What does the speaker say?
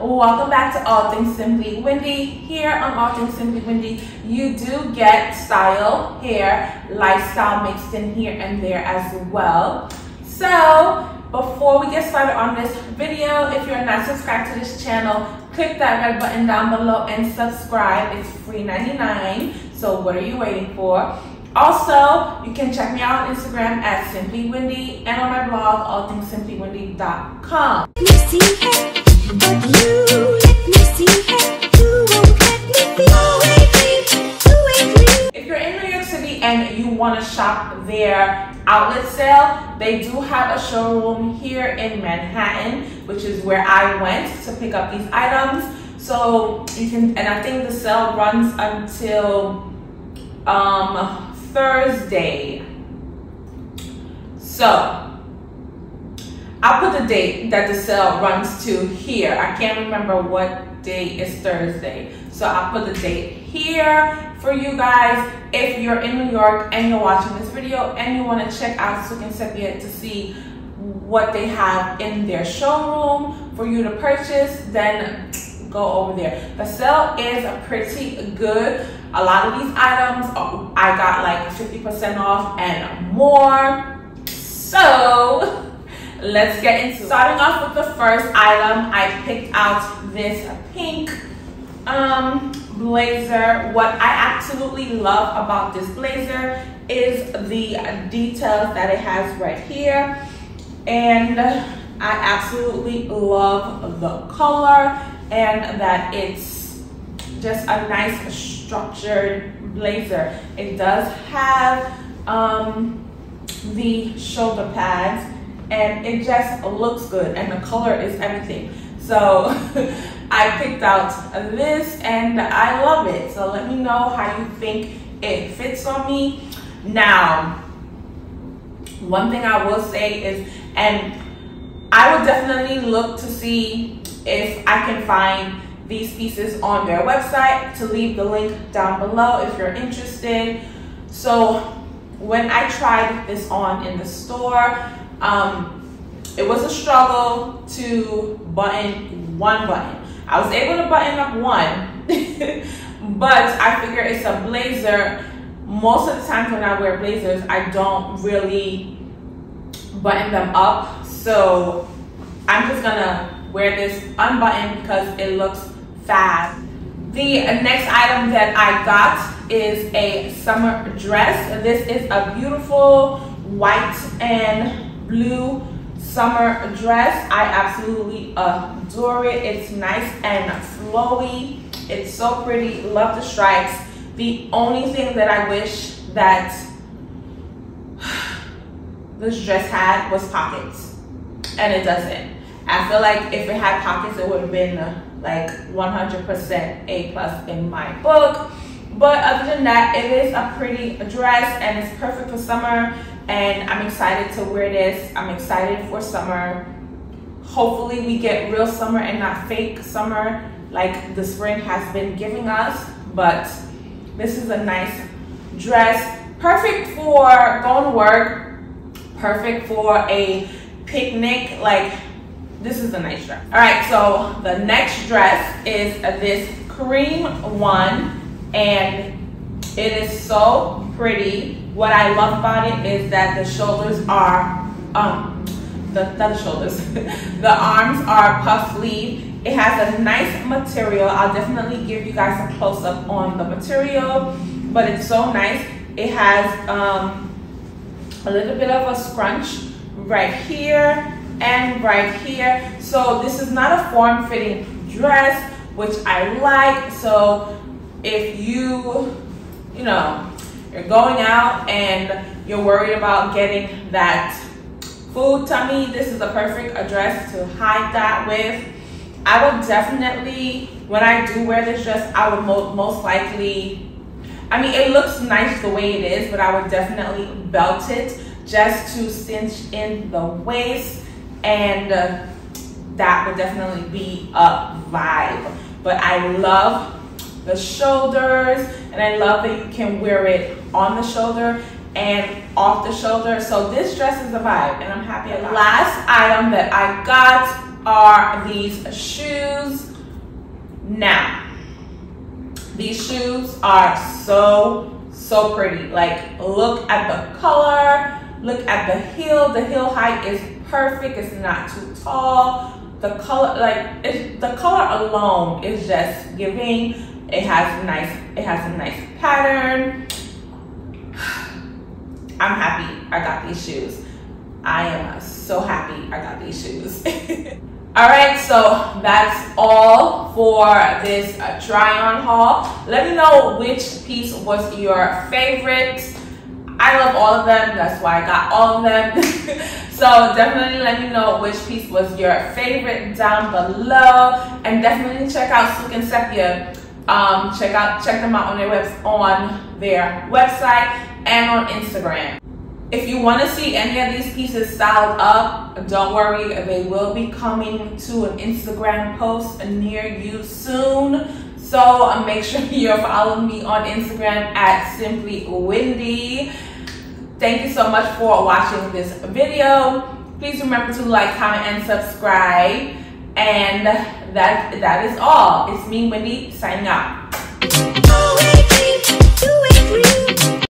Oh, back to All Things Simply Windy. Here on All Things Simply Windy, you do get style, hair, lifestyle mixed in here and there as well. So, before we get started on this video, if you're not subscribed to this channel, click that red button down below and subscribe. It's free 99. So what are you waiting for? Also, you can check me out on Instagram at Simply Windy and on my blog, allthingssimplywindy.com. If you're in New York City and you want to shop their outlet sale, they do have a showroom here in Manhattan, which is where I went to pick up these items. So you can, and I think the sale runs until um, Thursday. So I'll put the date that the sale runs to here. I can't remember what day is Thursday. So I'll put the date here for you guys if you're in New York and you're watching this video and you want to check out Souk and Sepia to see what they have in their showroom for you to purchase, then go over there. The sale is pretty good. A lot of these items I got like 50% off and more. So let's get into starting off with the first item i picked out this pink um, blazer. What i absolutely love about this blazer is the details that it has right here. And i absolutely love the color and that it's just a nice structured blazer. It does have um, the shoulder pads and it just looks good and the color is everything. So I picked out this and I love it. So let me know how you think it fits on me. Now, one thing I will say is, and I would definitely look to see if I can find these pieces on their website to leave the link down below if you're interested. So when I tried this on in the store, um, it was a struggle to button one button. I was able to button up one, but I figure it's a blazer. Most of the times when I wear blazers, I don't really button them up. So I'm just gonna wear this unbuttoned because it looks fast. The next item that I got is a summer dress. This is a beautiful white and blue summer dress. I absolutely adore it. It's nice and flowy. It's so pretty. Love the stripes. The only thing that I wish that this dress had was pockets. And it doesn't. I feel like if it had pockets, it would have been like 100% A plus in my book. But other than that, it is a pretty dress and it's perfect for summer and I'm excited to wear this. I'm excited for summer. Hopefully we get real summer and not fake summer like the spring has been giving us. But this is a nice dress. Perfect for going to work. Perfect for a picnic. Like this is a nice dress. All right, so the next dress is this cream one and it is so pretty what I love about it is that the shoulders are, um, the, the shoulders, the arms are puff sleeve. It has a nice material. I'll definitely give you guys a close up on the material, but it's so nice. It has um, a little bit of a scrunch right here and right here. So this is not a form-fitting dress, which I like. So if you, you know, you're going out and you're worried about getting that food tummy, this is a perfect dress to hide that with. I would definitely, when I do wear this dress, I would mo most likely, I mean, it looks nice the way it is, but I would definitely belt it just to cinch in the waist and uh, that would definitely be a vibe. But I love the shoulders and I love that you can wear it on the shoulder and off the shoulder. So this dress is a vibe and I'm happy about Last item that I got are these shoes. Now, these shoes are so, so pretty. Like, look at the color, look at the heel. The heel height is perfect, it's not too tall. The color, like, the color alone is just giving. It has nice, it has a nice pattern. I'm happy I got these shoes. I am so happy I got these shoes. all right, so that's all for this uh, try on haul. Let me know which piece was your favorite. I love all of them, that's why I got all of them. so definitely let me know which piece was your favorite down below. And definitely check out Souk and Sepia. Um, check out check them out on their web on their website and on Instagram. If you want to see any of these pieces styled up, don't worry, they will be coming to an Instagram post near you soon. So uh, make sure you're following me on Instagram at Simply Windy. Thank you so much for watching this video. Please remember to like, comment, and subscribe. And that that is all. It's me, Windy, signing out.